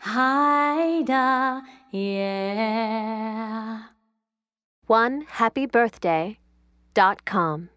Haida, yeah. One happy birthday dot com.